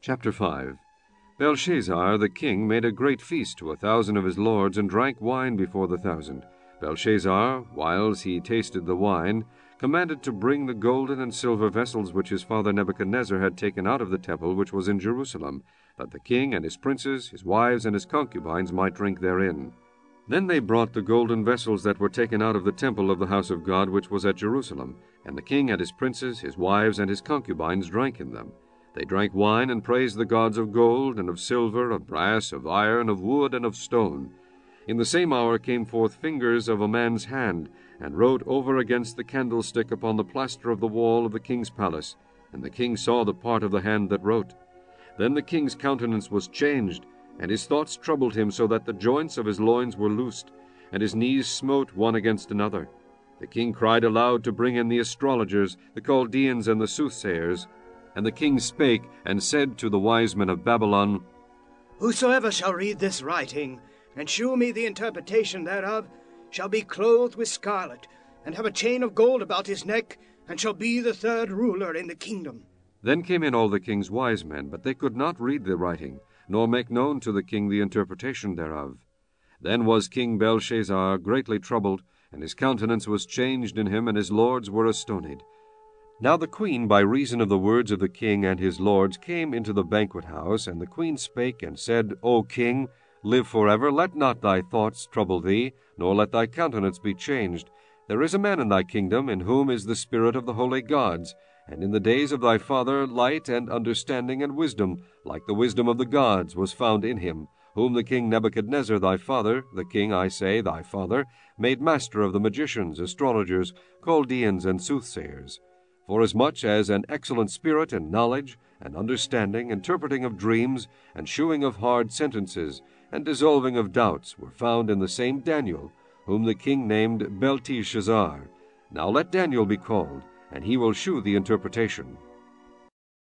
Chapter 5 Belshazzar the king made a great feast to a thousand of his lords, and drank wine before the thousand. Belshazzar, whiles he tasted the wine, commanded to bring the golden and silver vessels which his father Nebuchadnezzar had taken out of the temple which was in Jerusalem, that the king and his princes, his wives, and his concubines might drink therein. Then they brought the golden vessels that were taken out of the temple of the house of God which was at Jerusalem, and the king and his princes, his wives, and his concubines drank in them. They drank wine and praised the gods of gold, and of silver, of brass, of iron, of wood, and of stone. In the same hour came forth fingers of a man's hand, and wrote over against the candlestick upon the plaster of the wall of the king's palace. And the king saw the part of the hand that wrote. Then the king's countenance was changed, and his thoughts troubled him, so that the joints of his loins were loosed, and his knees smote one against another. The king cried aloud to bring in the astrologers, the Chaldeans, and the soothsayers. And the king spake, and said to the wise men of Babylon, Whosoever shall read this writing, and shew me the interpretation thereof, shall be clothed with scarlet, and have a chain of gold about his neck, and shall be the third ruler in the kingdom. Then came in all the king's wise men, but they could not read the writing, nor make known to the king the interpretation thereof. Then was King Belshazzar greatly troubled, and his countenance was changed in him, and his lords were astonied. Now the queen, by reason of the words of the king and his lords, came into the banquet house, and the queen spake and said, O king, live for ever, let not thy thoughts trouble thee, nor let thy countenance be changed. There is a man in thy kingdom, in whom is the spirit of the holy gods, and in the days of thy father light and understanding and wisdom, like the wisdom of the gods, was found in him, whom the king Nebuchadnezzar thy father, the king, I say, thy father, made master of the magicians, astrologers, Chaldeans, and soothsayers forasmuch as an excellent spirit and knowledge, and understanding, interpreting of dreams, and shewing of hard sentences, and dissolving of doubts, were found in the same Daniel, whom the king named Belteshazzar. Now let Daniel be called, and he will shew the interpretation.